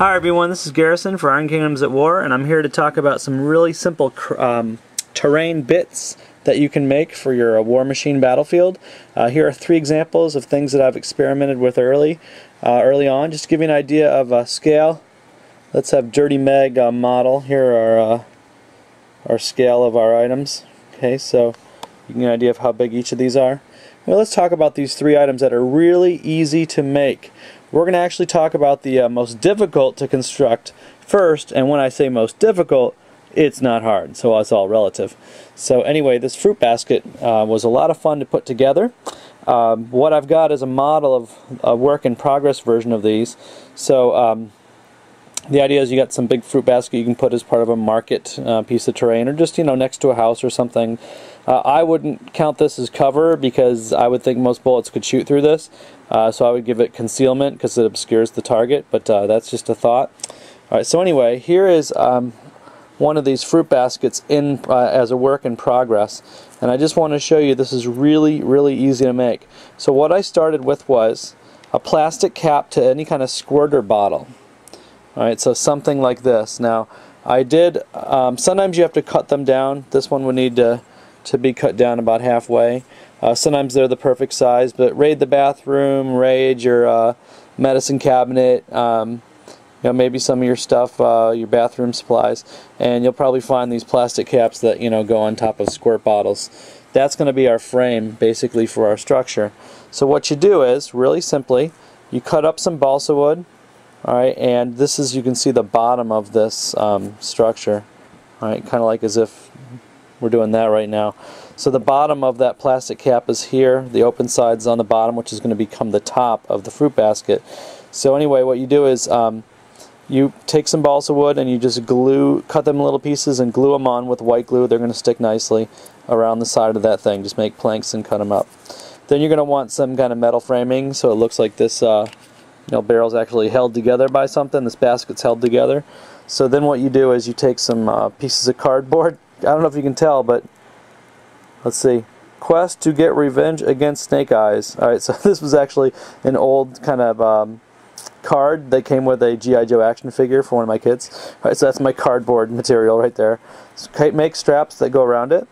Hi everyone, this is Gareson for Iron Kingdoms at War, and I'm here to talk about some really simple um, terrain bits that you can make for your uh, Warmachine battlefield. Uh, here are three examples of things that I've experimented with early, uh, early on, just to give you an idea of uh, scale. Let's have Dirty Meg uh, model. Here are uh, our scale of our items. Okay, so you can get an idea of how big each of these are. Well, let's talk about these three items that are really easy to make. We're going to actually talk about the uh, most difficult to construct first, and when I say most difficult, it's not hard, so it's all relative. So anyway, this fruit basket uh, was a lot of fun to put together. Um, what I've got is a model of a work in progress version of these. So um, the idea is you got some big fruit basket you can put as part of a market uh, piece of terrain or just you know next to a house or something uh, I wouldn't count this as cover because I would think most bullets could shoot through this. Uh, so I would give it concealment because it obscures the target but uh, that's just a thought. Alright so anyway here is um, one of these fruit baskets in uh, as a work in progress. And I just want to show you this is really really easy to make. So what I started with was a plastic cap to any kind of squirter bottle. Alright, so something like this. Now, I did, um, sometimes you have to cut them down. This one would need to, to be cut down about halfway. Uh, sometimes they're the perfect size, but raid the bathroom, raid your uh, medicine cabinet, um, you know, maybe some of your stuff, uh, your bathroom supplies, and you'll probably find these plastic caps that, you know, go on top of squirt bottles. That's going to be our frame, basically, for our structure. So what you do is, really simply, you cut up some balsa wood, Alright, and this is, you can see the bottom of this um, structure. Alright, kind of like as if we're doing that right now. So the bottom of that plastic cap is here, the open side's on the bottom, which is going to become the top of the fruit basket. So anyway, what you do is um, you take some balsa wood and you just glue, cut them in little pieces and glue them on with white glue. They're going to stick nicely around the side of that thing. Just make planks and cut them up. Then you're going to want some kind of metal framing so it looks like this uh, you know, barrel's actually held together by something. This basket's held together. So then what you do is you take some uh, pieces of cardboard. I don't know if you can tell, but let's see. Quest to get revenge against Snake Eyes. Alright, so this was actually an old kind of um, card that came with a G.I. Joe action figure for one of my kids. Alright, so that's my cardboard material right there. So make straps that go around it.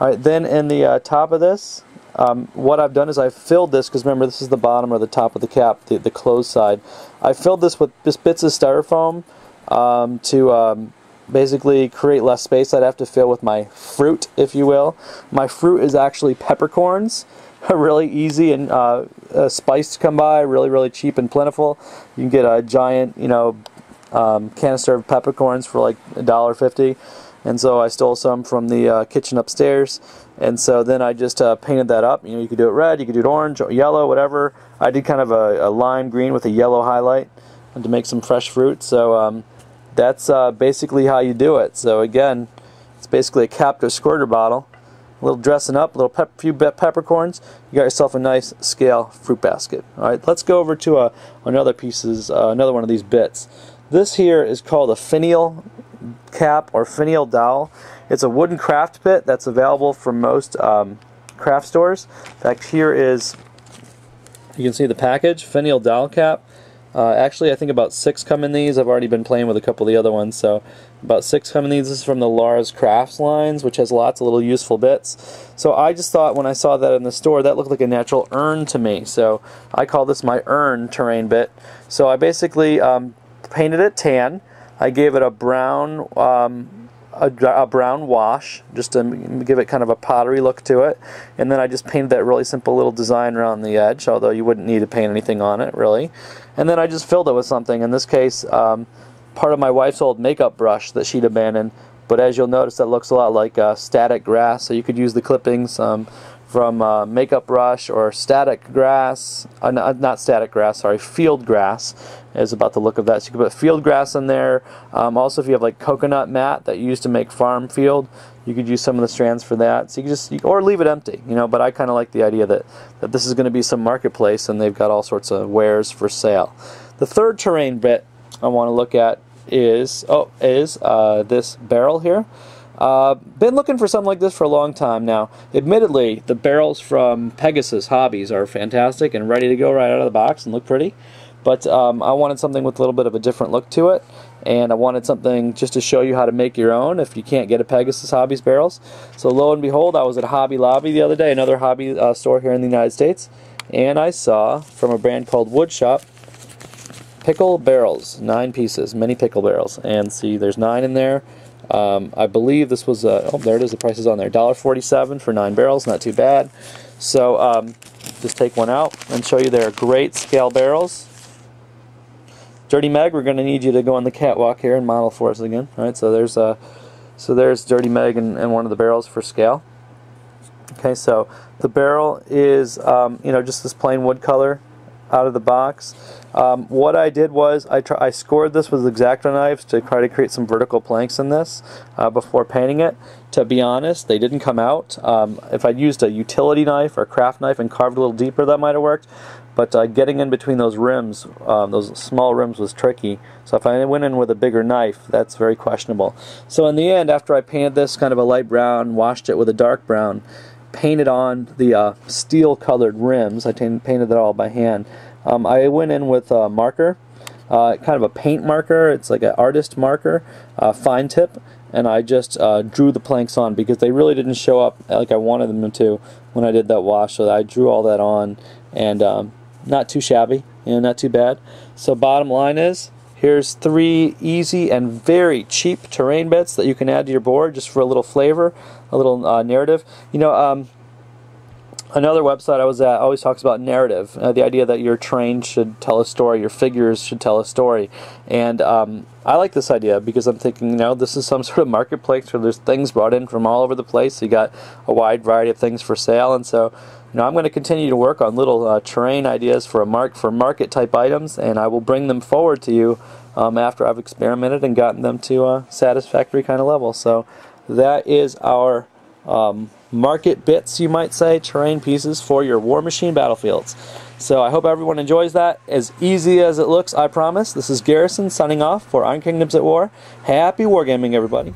Alright, then in the uh, top of this, um, what I've done is I've filled this, because remember this is the bottom or the top of the cap, the, the closed side. I filled this with just bits of styrofoam um, to um, basically create less space I'd have to fill with my fruit, if you will. My fruit is actually peppercorns. A really easy and uh, uh, spice to come by, really, really cheap and plentiful. You can get a giant, you know, um, canister of peppercorns for like $1.50 and so I stole some from the uh, kitchen upstairs and so then I just uh, painted that up you know you could do it red you could do it orange or yellow whatever I did kind of a, a lime green with a yellow highlight to make some fresh fruit so um, that's uh, basically how you do it so again it's basically a captive squirter bottle a little dressing up a little pep few peppercorns you got yourself a nice scale fruit basket alright let's go over to uh, another pieces uh, another one of these bits this here is called a finial cap or finial dowel. It's a wooden craft bit that's available from most um, craft stores. In fact, here is, you can see the package, finial dowel cap. Uh, actually, I think about six come in these. I've already been playing with a couple of the other ones, so about six come in these. This is from the Lara's Crafts lines, which has lots of little useful bits. So I just thought when I saw that in the store, that looked like a natural urn to me. So I call this my urn terrain bit. So I basically um, painted it tan. I gave it a brown um, a, a, brown wash just to give it kind of a pottery look to it. And then I just painted that really simple little design around the edge although you wouldn't need to paint anything on it really. And then I just filled it with something. In this case um, part of my wife's old makeup brush that she'd abandoned. But as you'll notice that looks a lot like uh, static grass so you could use the clippings um, from uh, makeup brush or static grass, uh, not static grass, sorry, field grass is about the look of that. So you can put field grass in there. Um, also, if you have like coconut mat that you used to make farm field, you could use some of the strands for that. So you just, or leave it empty, you know, but I kind of like the idea that, that this is going to be some marketplace and they've got all sorts of wares for sale. The third terrain bit I want to look at is, oh, is uh, this barrel here. Uh, been looking for something like this for a long time now. Admittedly, the barrels from Pegasus Hobbies are fantastic and ready to go right out of the box and look pretty. but um, I wanted something with a little bit of a different look to it and I wanted something just to show you how to make your own if you can't get a Pegasus Hobbies barrels. So lo and behold, I was at Hobby Lobby the other day, another hobby uh, store here in the United States, and I saw from a brand called Woodshop pickle barrels, nine pieces, mini pickle barrels, and see there's nine in there. Um, I believe this was, uh, oh there it is, the price is on there, $1.47 for nine barrels, not too bad. So um, just take one out and show you they're great scale barrels. Dirty Meg, we're going to need you to go on the catwalk here and model for us again. All right, so there's uh, so there's Dirty Meg and, and one of the barrels for scale. Okay, so the barrel is um, you know just this plain wood color out of the box. Um, what I did was I, I scored this with X-Acto knives to try to create some vertical planks in this uh, before painting it. To be honest, they didn't come out. Um, if I'd used a utility knife or a craft knife and carved a little deeper, that might have worked. But uh, getting in between those rims, um, those small rims, was tricky. So if I went in with a bigger knife, that's very questionable. So in the end, after I painted this kind of a light brown, washed it with a dark brown, painted on the uh, steel colored rims, I painted that all by hand, um, I went in with a marker, uh, kind of a paint marker, it's like an artist marker, uh, fine tip, and I just uh, drew the planks on because they really didn't show up like I wanted them to when I did that wash, so I drew all that on and um, not too shabby, know, not too bad. So bottom line is, here's three easy and very cheap terrain bits that you can add to your board just for a little flavor, a little uh, narrative. You know, um, another website I was at always talks about narrative, uh, the idea that your terrain should tell a story, your figures should tell a story, and um, I like this idea because I'm thinking, you know, this is some sort of marketplace where there's things brought in from all over the place. You got a wide variety of things for sale, and so you know, I'm going to continue to work on little uh, terrain ideas for a mark for market type items, and I will bring them forward to you um, after I've experimented and gotten them to a satisfactory kind of level. So that is our um, market bits, you might say, terrain pieces for your Warmachine battlefields. So I hope everyone enjoys that. As easy as it looks, I promise. This is Gareson signing off for Iron Kingdoms at War. Happy wargaming, everybody.